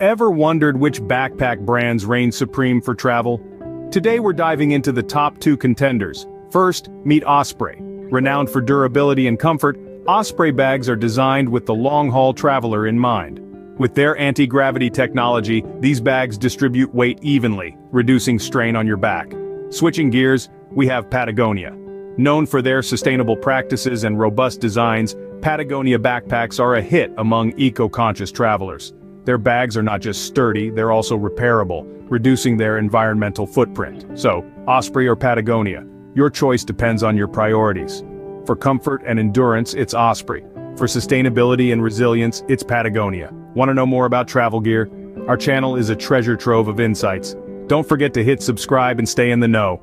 Ever wondered which backpack brands reign supreme for travel? Today we're diving into the top two contenders. First, meet Osprey. Renowned for durability and comfort, Osprey bags are designed with the long-haul traveler in mind. With their anti-gravity technology, these bags distribute weight evenly, reducing strain on your back. Switching gears, we have Patagonia. Known for their sustainable practices and robust designs, Patagonia backpacks are a hit among eco-conscious travelers. Their bags are not just sturdy, they're also repairable, reducing their environmental footprint. So, Osprey or Patagonia, your choice depends on your priorities. For comfort and endurance, it's Osprey. For sustainability and resilience, it's Patagonia. Want to know more about travel gear? Our channel is a treasure trove of insights. Don't forget to hit subscribe and stay in the know.